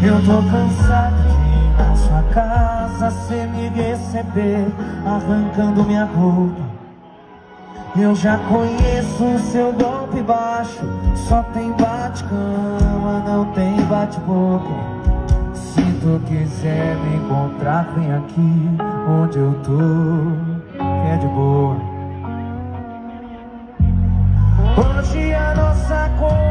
Eu tô cansado de ir na sua casa sem me receber arrancando minha roupa. Eu já conheço o seu golpe baixo Só tem bate-cama, não tem bate-boca. Se tu quiser me encontrar, vem aqui onde eu tô Que é de boa. Hoje a nossa conversa